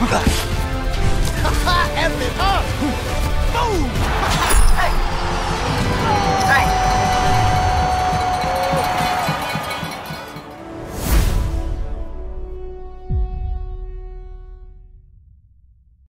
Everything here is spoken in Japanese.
う。わ